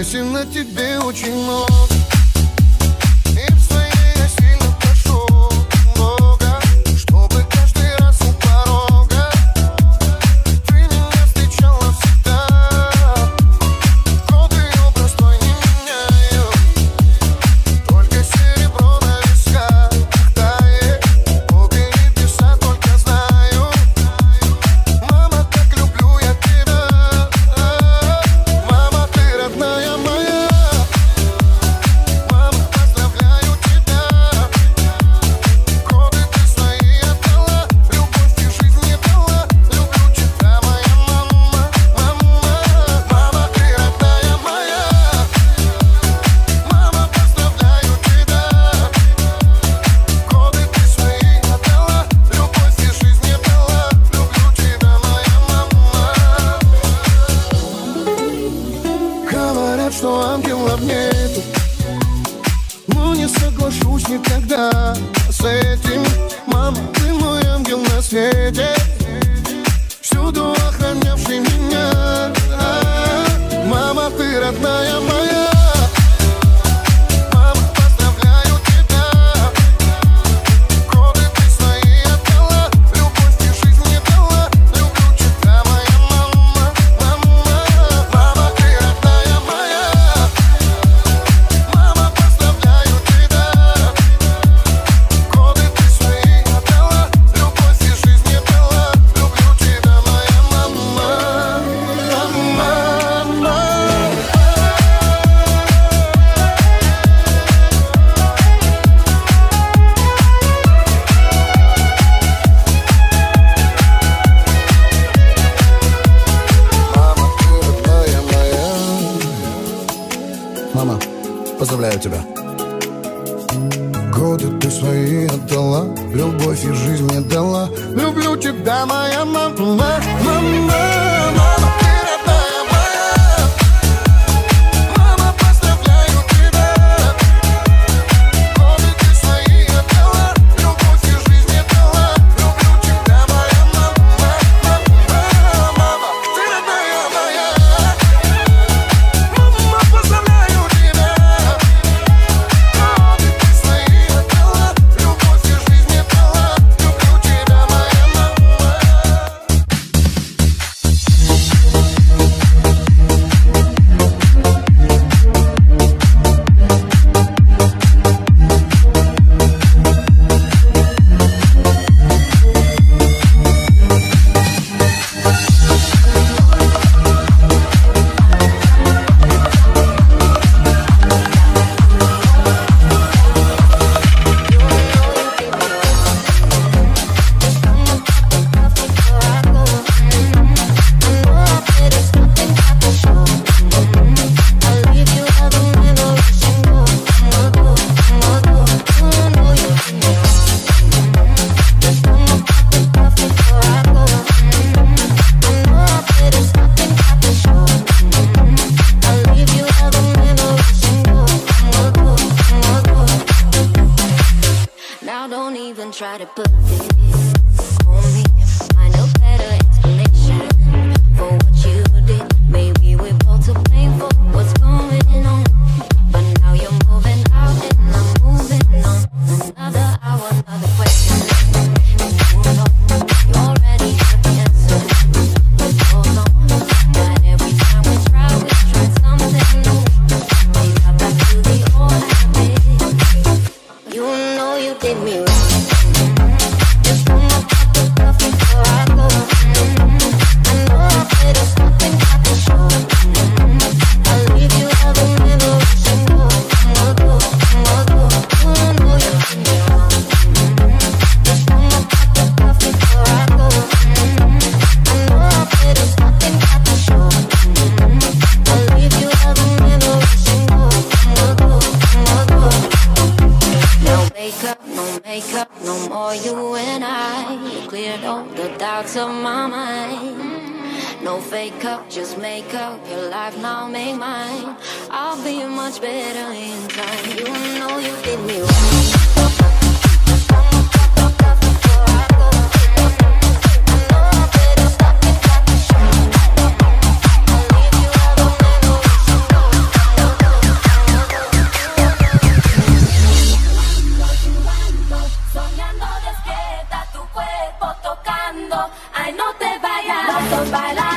Песен на тебе очень много. сказать, что ангела нету Но не соглашусь никогда с этим. Мама, ты мой ангел на свете. Всюду охранявший меня. Мама, ты родная моя. тебя. Годы ты свои отдала, любовь и жизнь мне дала. Люблю тебя, моя мама, мама. doubts of my mind. No fake up, just make up your life now, make mine. I'll be much better in time. You know you did me wrong. ay no te vayas, todos bailando.